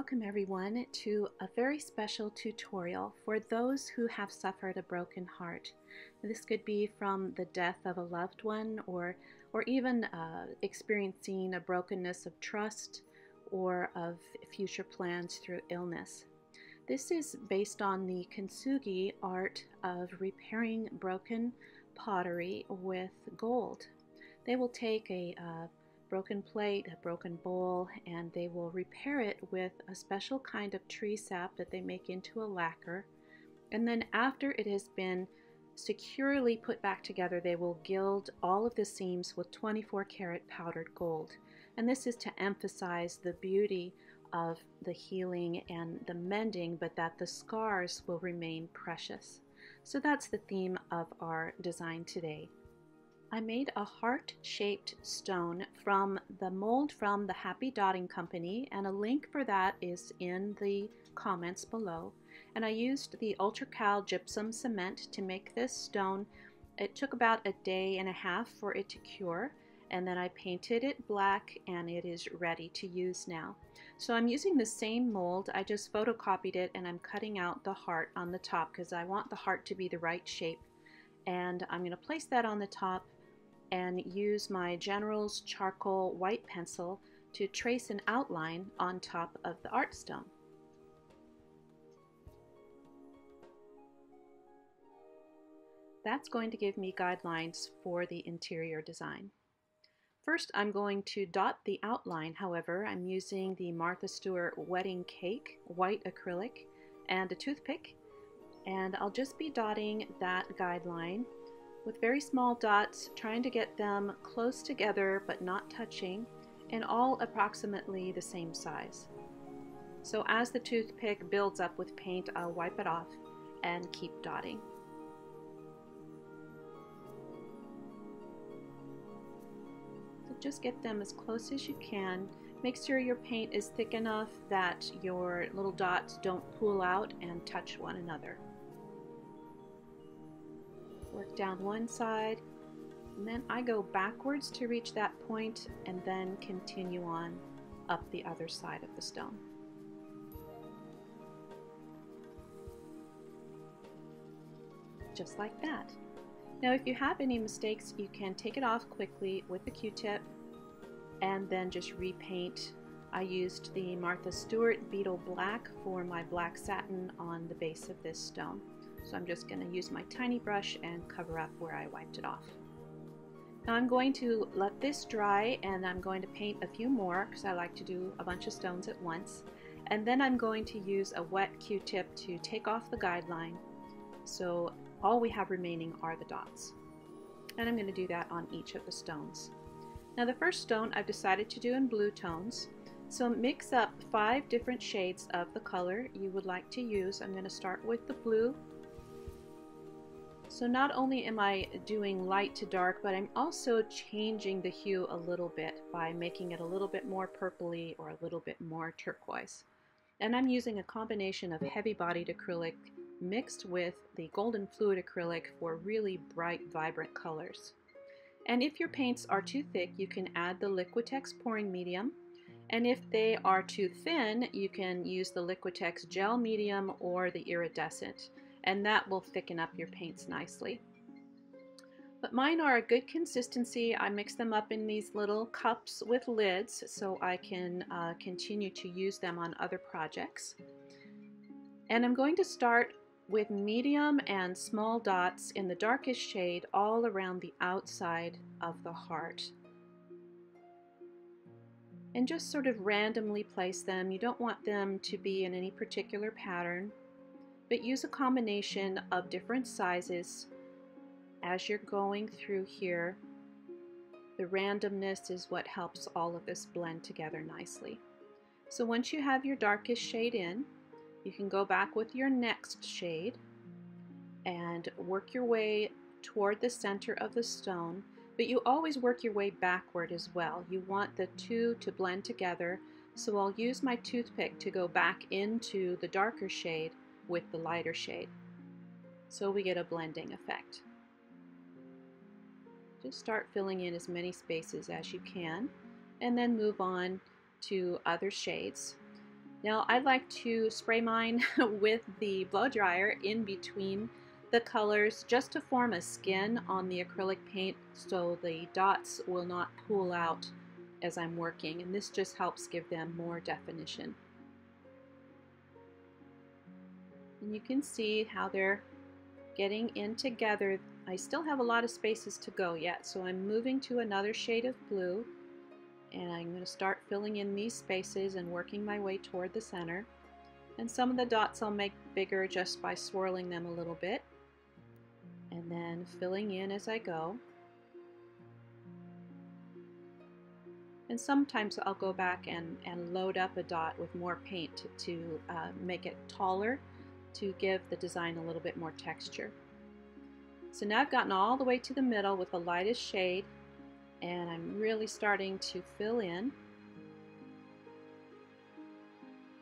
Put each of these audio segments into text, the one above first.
Welcome everyone to a very special tutorial for those who have suffered a broken heart. This could be from the death of a loved one or, or even uh, experiencing a brokenness of trust or of future plans through illness. This is based on the kintsugi art of repairing broken pottery with gold. They will take a uh, broken plate, a broken bowl, and they will repair it with a special kind of tree sap that they make into a lacquer. And then after it has been securely put back together, they will gild all of the seams with 24 karat powdered gold. And this is to emphasize the beauty of the healing and the mending, but that the scars will remain precious. So that's the theme of our design today. I made a heart-shaped stone from the mold from the Happy Dotting Company and a link for that is in the comments below. And I used the Ultracal gypsum cement to make this stone. It took about a day and a half for it to cure and then I painted it black and it is ready to use now. So I'm using the same mold, I just photocopied it and I'm cutting out the heart on the top because I want the heart to be the right shape. And I'm going to place that on the top and use my General's charcoal white pencil to trace an outline on top of the art stone. That's going to give me guidelines for the interior design. First, I'm going to dot the outline. However, I'm using the Martha Stewart Wedding Cake white acrylic and a toothpick. And I'll just be dotting that guideline with very small dots, trying to get them close together but not touching, and all approximately the same size. So as the toothpick builds up with paint, I'll wipe it off and keep dotting. So just get them as close as you can. Make sure your paint is thick enough that your little dots don't pool out and touch one another work down one side, and then I go backwards to reach that point and then continue on up the other side of the stone. Just like that. Now if you have any mistakes, you can take it off quickly with a Q-tip and then just repaint. I used the Martha Stewart Beetle Black for my black satin on the base of this stone. So I'm just going to use my tiny brush and cover up where I wiped it off. Now I'm going to let this dry and I'm going to paint a few more because I like to do a bunch of stones at once. And then I'm going to use a wet Q-tip to take off the guideline. So all we have remaining are the dots. And I'm going to do that on each of the stones. Now the first stone I've decided to do in blue tones. So mix up five different shades of the color you would like to use. I'm going to start with the blue so not only am I doing light to dark, but I'm also changing the hue a little bit by making it a little bit more purpley or a little bit more turquoise. And I'm using a combination of heavy-bodied acrylic mixed with the golden fluid acrylic for really bright, vibrant colors. And if your paints are too thick, you can add the Liquitex pouring medium. And if they are too thin, you can use the Liquitex gel medium or the iridescent and that will thicken up your paints nicely. But mine are a good consistency. I mix them up in these little cups with lids so I can uh, continue to use them on other projects. And I'm going to start with medium and small dots in the darkest shade all around the outside of the heart. And just sort of randomly place them. You don't want them to be in any particular pattern but use a combination of different sizes as you're going through here. The randomness is what helps all of this blend together nicely. So once you have your darkest shade in, you can go back with your next shade and work your way toward the center of the stone, but you always work your way backward as well. You want the two to blend together, so I'll use my toothpick to go back into the darker shade with the lighter shade. So we get a blending effect. Just start filling in as many spaces as you can and then move on to other shades. Now I'd like to spray mine with the blow dryer in between the colors just to form a skin on the acrylic paint so the dots will not pool out as I'm working and this just helps give them more definition. And you can see how they're getting in together. I still have a lot of spaces to go yet so I'm moving to another shade of blue and I'm going to start filling in these spaces and working my way toward the center. And some of the dots I'll make bigger just by swirling them a little bit and then filling in as I go. And sometimes I'll go back and, and load up a dot with more paint to, uh, make it taller to give the design a little bit more texture. So now I've gotten all the way to the middle with the lightest shade and I'm really starting to fill in.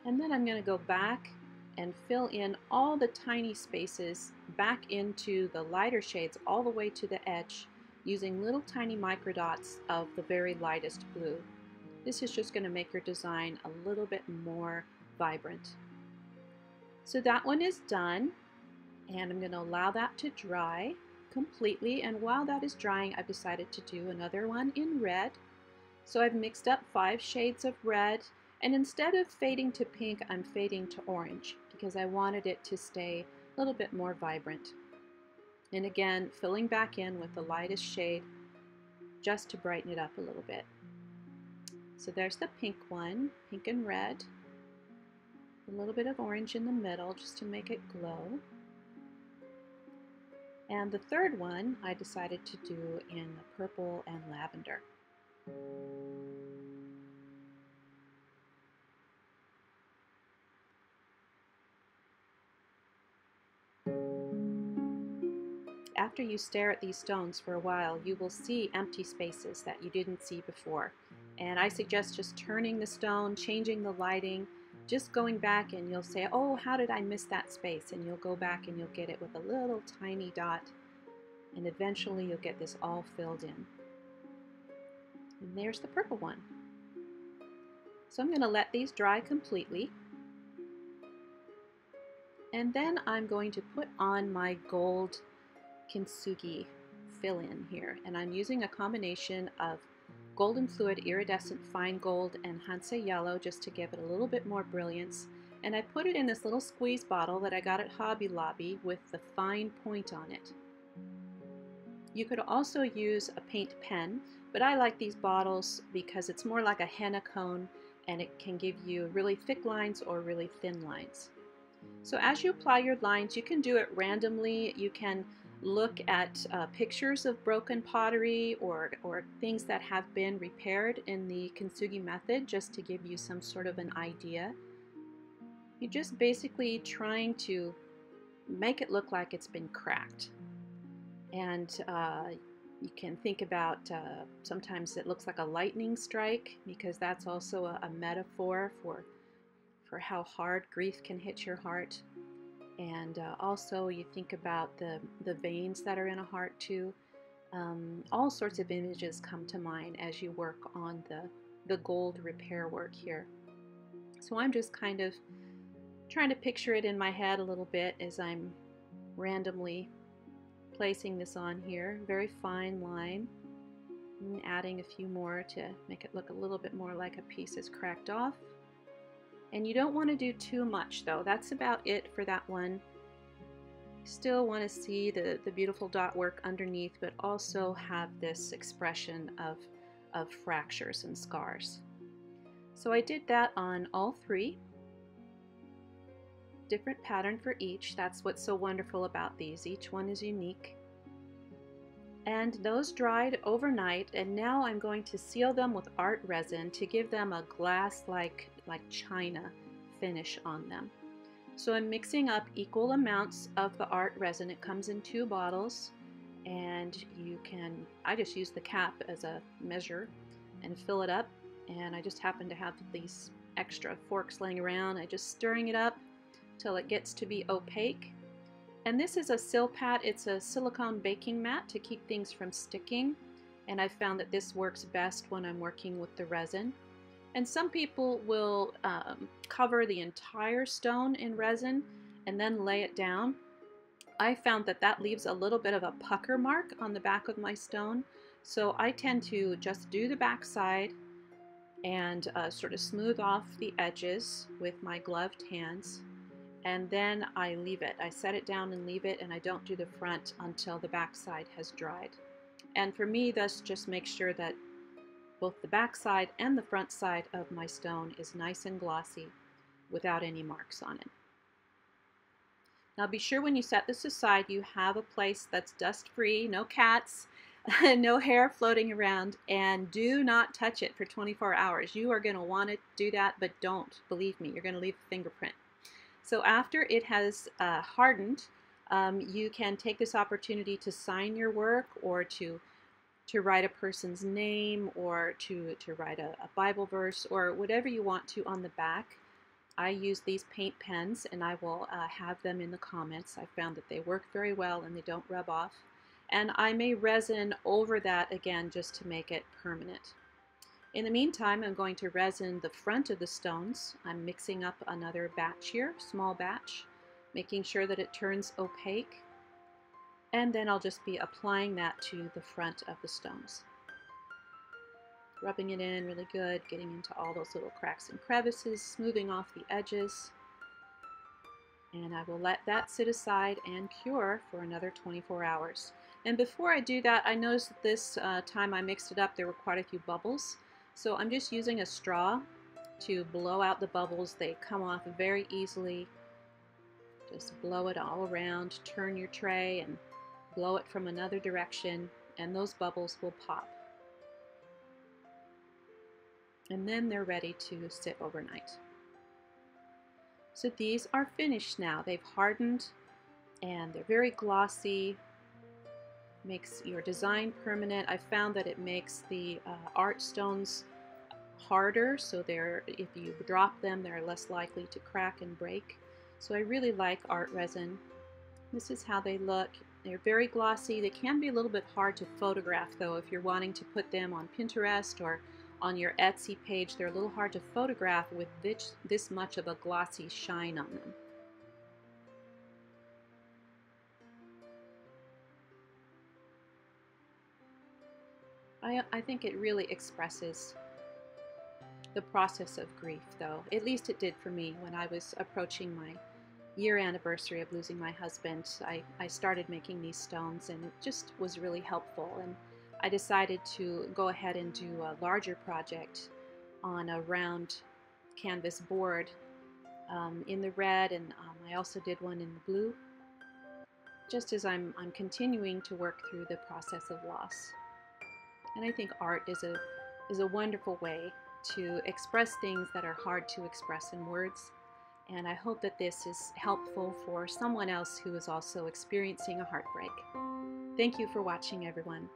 And then I'm going to go back and fill in all the tiny spaces back into the lighter shades all the way to the edge using little tiny microdots of the very lightest blue. This is just going to make your design a little bit more vibrant. So that one is done and I'm going to allow that to dry completely and while that is drying I've decided to do another one in red. So I've mixed up five shades of red and instead of fading to pink I'm fading to orange because I wanted it to stay a little bit more vibrant. And again filling back in with the lightest shade just to brighten it up a little bit. So there's the pink one, pink and red. A little bit of orange in the middle just to make it glow. And the third one I decided to do in purple and lavender. After you stare at these stones for a while, you will see empty spaces that you didn't see before. And I suggest just turning the stone, changing the lighting, just going back and you'll say, oh, how did I miss that space? And you'll go back and you'll get it with a little tiny dot. And eventually you'll get this all filled in. And there's the purple one. So I'm going to let these dry completely. And then I'm going to put on my gold kintsugi fill-in here. And I'm using a combination of golden fluid iridescent fine gold and Hansa yellow just to give it a little bit more brilliance. And I put it in this little squeeze bottle that I got at Hobby Lobby with the fine point on it. You could also use a paint pen, but I like these bottles because it's more like a henna cone and it can give you really thick lines or really thin lines. So as you apply your lines, you can do it randomly. You can look at uh, pictures of broken pottery or, or things that have been repaired in the kintsugi method just to give you some sort of an idea. You're just basically trying to make it look like it's been cracked. And uh, you can think about uh, sometimes it looks like a lightning strike because that's also a, a metaphor for, for how hard grief can hit your heart. And uh, also, you think about the, the veins that are in a heart, too. Um, all sorts of images come to mind as you work on the, the gold repair work here. So I'm just kind of trying to picture it in my head a little bit as I'm randomly placing this on here. Very fine line. And adding a few more to make it look a little bit more like a piece is cracked off. And you don't want to do too much though. That's about it for that one. Still want to see the, the beautiful dot work underneath, but also have this expression of, of fractures and scars. So I did that on all three. Different pattern for each. That's what's so wonderful about these. Each one is unique. And those dried overnight, and now I'm going to seal them with art resin to give them a glass-like like china finish on them. So I'm mixing up equal amounts of the art resin. It comes in two bottles and you can, I just use the cap as a measure and fill it up. And I just happen to have these extra forks laying around. I just stirring it up till it gets to be opaque. And this is a Silpat. It's a silicone baking mat to keep things from sticking. And I found that this works best when I'm working with the resin. And some people will um, cover the entire stone in resin and then lay it down. I found that that leaves a little bit of a pucker mark on the back of my stone. So I tend to just do the back side and uh, sort of smooth off the edges with my gloved hands. And then I leave it. I set it down and leave it, and I don't do the front until the back side has dried. And for me, this just makes sure that both the back side and the front side of my stone is nice and glossy without any marks on it. Now be sure when you set this aside you have a place that's dust free, no cats, no hair floating around, and do not touch it for 24 hours. You are going to want to do that, but don't. Believe me, you're going to leave a fingerprint. So after it has uh, hardened, um, you can take this opportunity to sign your work or to to write a person's name or to, to write a, a Bible verse or whatever you want to on the back. I use these paint pens and I will uh, have them in the comments. I found that they work very well and they don't rub off. And I may resin over that again just to make it permanent. In the meantime, I'm going to resin the front of the stones. I'm mixing up another batch here, small batch, making sure that it turns opaque and then I'll just be applying that to the front of the stones. Rubbing it in really good, getting into all those little cracks and crevices, smoothing off the edges. And I will let that sit aside and cure for another 24 hours. And before I do that, I noticed that this uh, time I mixed it up, there were quite a few bubbles. So I'm just using a straw to blow out the bubbles. They come off very easily. Just blow it all around, turn your tray, and blow it from another direction, and those bubbles will pop. And then they're ready to sit overnight. So these are finished now. They've hardened and they're very glossy. Makes your design permanent. I found that it makes the uh, art stones harder so they're if you drop them they're less likely to crack and break. So I really like art resin. This is how they look. They're very glossy. They can be a little bit hard to photograph though if you're wanting to put them on Pinterest or on your Etsy page. They're a little hard to photograph with this, this much of a glossy shine on them. I, I think it really expresses the process of grief though. At least it did for me when I was approaching my year anniversary of losing my husband, I, I started making these stones and it just was really helpful. And I decided to go ahead and do a larger project on a round canvas board um, in the red and um, I also did one in the blue just as I'm, I'm continuing to work through the process of loss. And I think art is a, is a wonderful way to express things that are hard to express in words and I hope that this is helpful for someone else who is also experiencing a heartbreak. Thank you for watching, everyone.